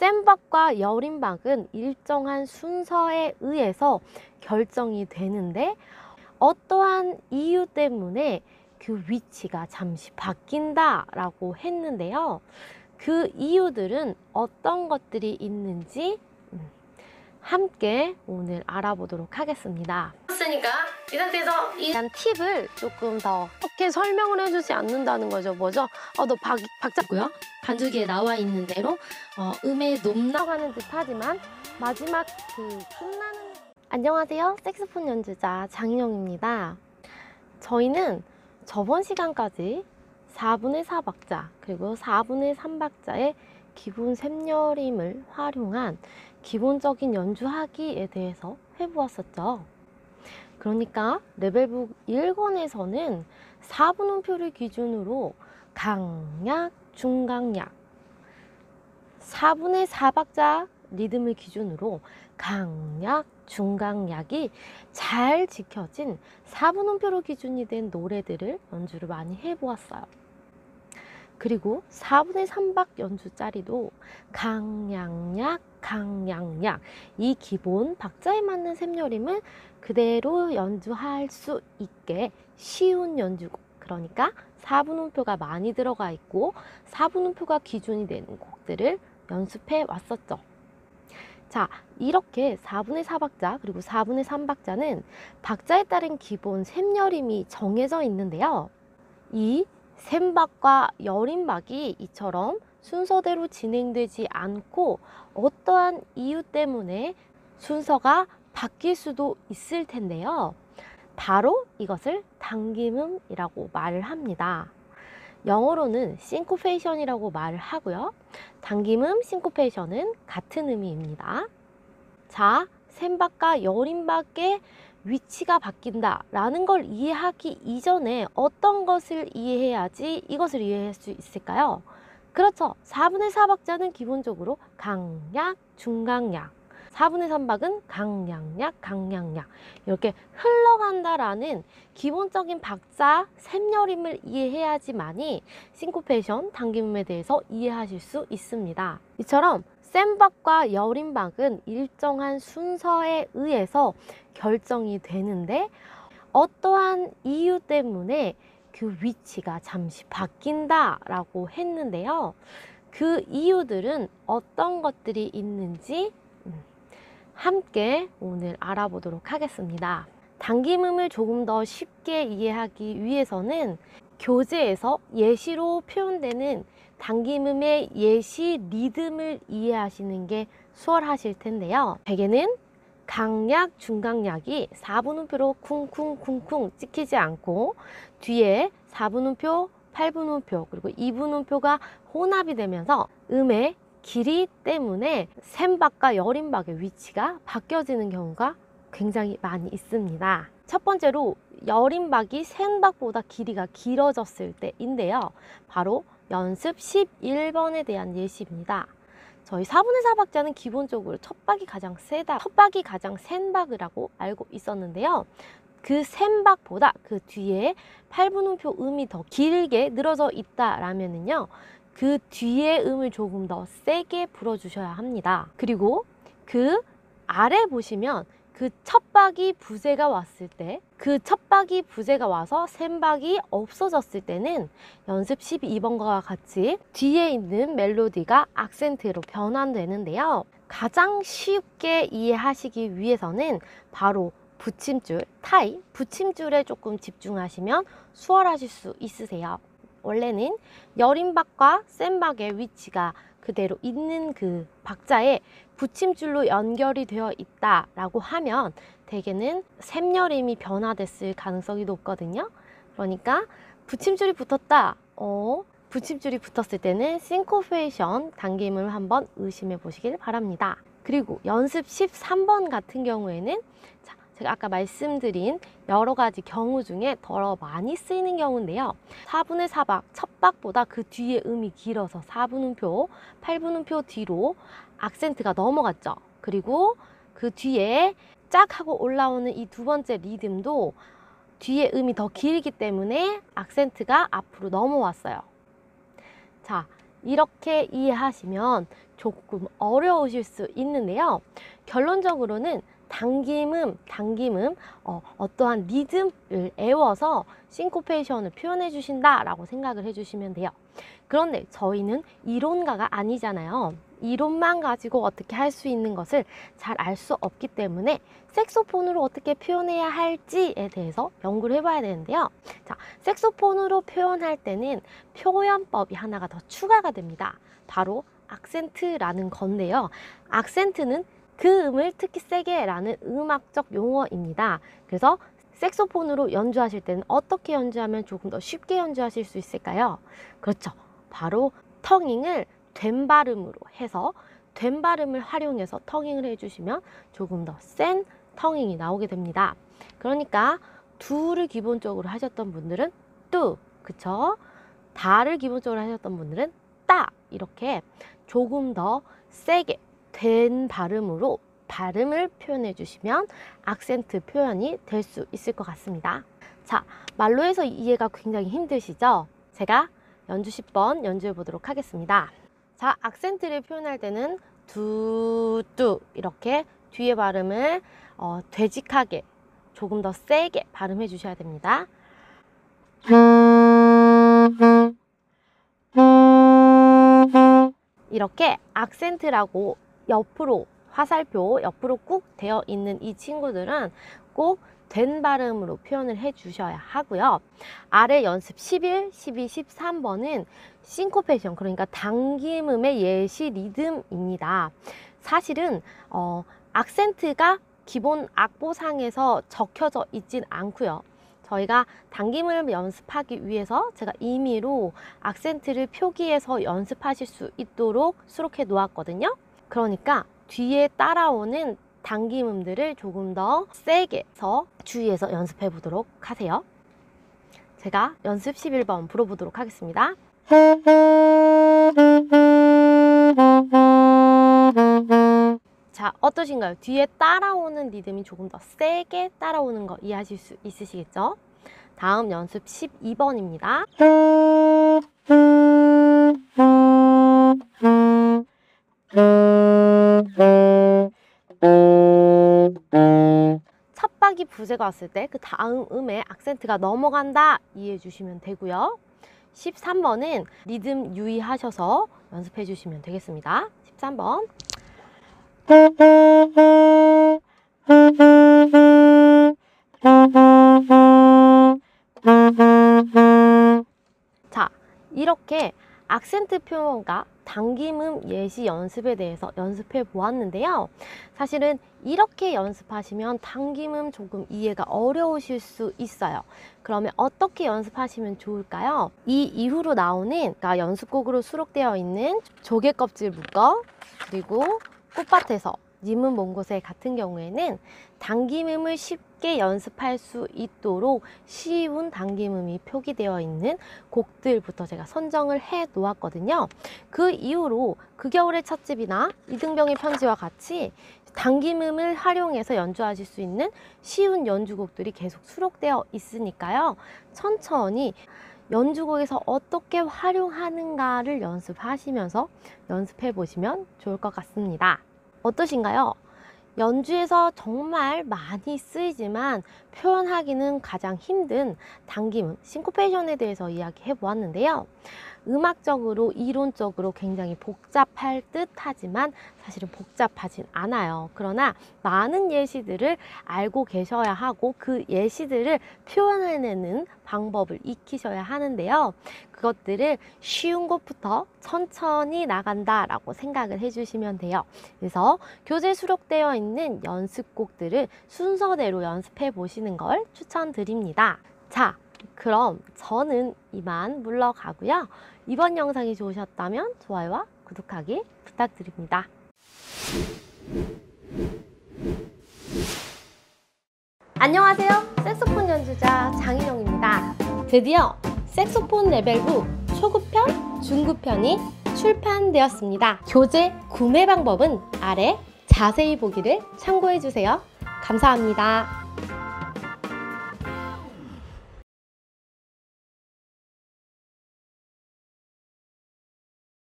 센 박과 여린 박은 일정한 순서에 의해서 결정이 되는데 어떠한 이유 때문에 그 위치가 잠시 바뀐다라고 했는데요. 그 이유들은 어떤 것들이 있는지 음, 함께 오늘 알아보도록 하겠습니다. 했으니까 이 상태에서 이 대한 팁을 조금 더 어떻게 설명을 해주지 않는다는 거죠. 뭐죠? 어, 너 박, 박자고요. 반주기에 나와 있는 대로 어, 음에 높나가는 듯하지만 마지막 그 끝나는 안녕하세요. 색스폰 연주자 장인영입니다. 저희는 저번 시간까지 4분의 4박자 그리고 4분의 3박자의 기본 샘여림을 활용한 기본적인 연주하기에 대해서 해보았었죠. 그러니까 레벨북 1권에서는 4분음표를 기준으로 강약, 중강약 4분의 4박자 리듬을 기준으로 강약, 중강약이 잘 지켜진 4분음표로 기준이 된 노래들을 연주를 많이 해보았어요. 그리고 4분의 3박 연주짜리도 강양약, 강양약 이 기본 박자에 맞는 샘여림을 그대로 연주할 수 있게 쉬운 연주곡 그러니까 4분음표가 많이 들어가 있고 4분음표가 기준이 되는 곡들을 연습해 왔었죠. 자, 이렇게 4분의 4박자 그리고 4분의 3박자는 박자에 따른 기본 샘여림이 정해져 있는데요. 이 샘박과 여림박이 이처럼 순서대로 진행되지 않고 어떠한 이유 때문에 순서가 바뀔 수도 있을 텐데요. 바로 이것을 당김음이라고 말을 합니다. 영어로는 싱코페이션이라고 말을 하고요. 당김음, 싱코페이션은 같은 의미입니다. 자, 샘박과 여림박의 위치가 바뀐다라는 걸 이해하기 이전에 어떤 것을 이해해야지 이것을 이해할 수 있을까요? 그렇죠. 4분의 4박자는 기본적으로 강약, 중강약, 4분의 3박은 강량약, 강량약 이렇게 흘러간다라는 기본적인 박자 샘여림을 이해해야지만이 싱코페이션, 당김음에 대해서 이해하실 수 있습니다. 이처럼 센박과 여림박은 일정한 순서에 의해서 결정이 되는데 어떠한 이유 때문에 그 위치가 잠시 바뀐다 라고 했는데요. 그 이유들은 어떤 것들이 있는지 음, 함께 오늘 알아보도록 하겠습니다. 당김음을 조금 더 쉽게 이해하기 위해서는 교재에서 예시로 표현되는 당김음의 예시 리듬을 이해하시는 게 수월하실 텐데요. 대개는 강약, 중강약이 4분음표로 쿵쿵쿵쿵 찍히지 않고 뒤에 4분음표, 8분음표 그리고 2분음표가 혼합이 되면서 음의 길이 때문에 샘박과 여림박의 위치가 바뀌어지는 경우가 굉장히 많이 있습니다. 첫 번째로 여림박이 샘박보다 길이가 길어졌을 때인데요. 바로 연습 11번에 대한 예시입니다. 저희 4분의 4박자는 기본적으로 첫 박이 가장 세다, 첫 박이 가장 센 박이라고 알고 있었는데요. 그 센박보다 그 뒤에 8분음표 음이 더 길게 늘어져 있다라면은요. 그 뒤에 음을 조금 더 세게 불어주셔야 합니다. 그리고 그 아래 보시면 그 첫박이 부재가 왔을 때, 그 첫박이 부재가 와서 샘박이 없어졌을 때는 연습 12번과 같이 뒤에 있는 멜로디가 악센트로 변환되는데요. 가장 쉽게 이해하시기 위해서는 바로 붙임줄, 타이, 붙임줄에 조금 집중하시면 수월하실 수 있으세요. 원래는 여림박과 센 박의 위치가 그대로 있는 그 박자에 붙임줄로 연결이 되어 있다라고 하면 대개는 샘여림이 변화됐을 가능성이 높거든요. 그러니까 붙임줄이 붙었다. 어, 붙임줄이 붙었을 때는 싱코페이션 당김을 한번 의심해 보시길 바랍니다. 그리고 연습 13번 같은 경우에는 자, 제가 아까 말씀드린 여러 가지 경우 중에 더 많이 쓰이는 경우인데요. 4분의 4박, 첫 박보다 그 뒤에 음이 길어서 4분음표, 8분음표 뒤로 악센트가 넘어갔죠. 그리고 그 뒤에 짝 하고 올라오는 이 두 번째 리듬도 뒤에 음이 더 길기 때문에 악센트가 앞으로 넘어왔어요. 자, 이렇게 이해하시면 조금 어려우실 수 있는데요. 결론적으로는 당김음, 당김음, 어, 어떠한 리듬을 애워서 싱코페이션을 표현해 주신다라고 생각을 해 주시면 돼요. 그런데 저희는 이론가가 아니잖아요. 이론만 가지고 어떻게 할 수 있는 것을 잘 알 수 없기 때문에 색소폰으로 어떻게 표현해야 할지에 대해서 연구를 해봐야 되는데요. 자, 색소폰으로 표현할 때는 표현법이 하나가 더 추가가 됩니다. 바로 악센트라는 건데요. 악센트는 그 음을 특히 세게 라는 음악적 용어입니다. 그래서 색소폰으로 연주하실 때는 어떻게 연주하면 조금 더 쉽게 연주하실 수 있을까요? 그렇죠. 바로 텅잉을 된 발음으로 해서 된 발음을 활용해서 텅잉을 해주시면 조금 더 센 텅잉이 나오게 됩니다. 그러니까 두를 기본적으로 하셨던 분들은 뚜, 그쵸? 다를 기본적으로 하셨던 분들은 따 이렇게 조금 더 세게 된 발음으로 발음을 표현해 주시면 악센트 표현이 될 수 있을 것 같습니다. 자, 말로 해서 이해가 굉장히 힘드시죠? 제가 연주 10번 연주해 보도록 하겠습니다. 자, 악센트를 표현할 때는 두, 뚜 이렇게 뒤에 발음을 어, 되직하게 조금 더 세게 발음해 주셔야 됩니다. 이렇게 악센트라고 옆으로 화살표 옆으로 꾹 되어 있는 이 친구들은 꼭 된 발음으로 표현을 해 주셔야 하고요. 아래 연습 11, 12, 13번은 싱코페이션 그러니까 당김음의 예시 리듬입니다. 사실은 어, 악센트가 기본 악보상에서 적혀져 있진 않고요. 저희가 당김을 연습하기 위해서 제가 임의로 악센트를 표기해서 연습하실 수 있도록 수록해 놓았거든요. 그러니까 뒤에 따라오는 당김음들을 조금 더 세게 서 주의해서 연습해 보도록 하세요. 제가 연습 11번 불어보도록 하겠습니다. 자, 어떠신가요? 뒤에 따라오는 리듬이 조금 더 세게 따라오는 거 이해하실 수 있으시겠죠? 다음 연습 12번입니다. 첫 박이 부세가 왔을 때 그 다음 음에 악센트가 넘어간다 이해해 주시면 되고요. 13번은 리듬 유의하셔서 연습해 주시면 되겠습니다. 13번. 자, 이렇게 악센트 표현과 당김음 예시 연습에 대해서 연습해 보았는데요. 사실은 이렇게 연습하시면 당김음 조금 이해가 어려우실 수 있어요. 그러면 어떻게 연습하시면 좋을까요? 이 이후로 나오는 그러니까 연습곡으로 수록되어 있는 조개 껍질 묶어 그리고 꽃밭에서 님은 먼 곳에 같은 경우에는 당김음을 쉽게 연습할 수 있도록 쉬운 당김음이 표기되어 있는 곡들부터 제가 선정을 해 놓았거든요. 그 이후로 그 겨울의 첫집이나 이등병의 편지와 같이 당김음을 활용해서 연주하실 수 있는 쉬운 연주곡들이 계속 수록되어 있으니까요. 천천히 연주곡에서 어떻게 활용하는가를 연습하시면서 연습해 보시면 좋을 것 같습니다. 어떠신가요? 연주에서 정말 많이 쓰이지만 표현하기는 가장 힘든 당김음, 싱코페이션에 대해서 이야기해 보았는데요. 음악적으로, 이론적으로 굉장히 복잡할 듯 하지만 사실은 복잡하진 않아요. 그러나 많은 예시들을 알고 계셔야 하고 그 예시들을 표현해내는 방법을 익히셔야 하는데요. 그것들을 쉬운 것부터 천천히 나간다라고 생각을 해주시면 돼요. 그래서 교재 수록되어 있는 연습곡들을 순서대로 연습해 보시는 걸 추천드립니다. 자, 그럼 저는 이만 물러가고요. 이번 영상이 좋으셨다면 좋아요와 구독하기 부탁드립니다. 안녕하세요. 색소폰 연주자 장인영입니다. 드디어 색소폰 레벨 9 초급편, 중급편이 출판되었습니다. 교재 구매 방법은 아래 자세히 보기를 참고해 주세요. 감사합니다.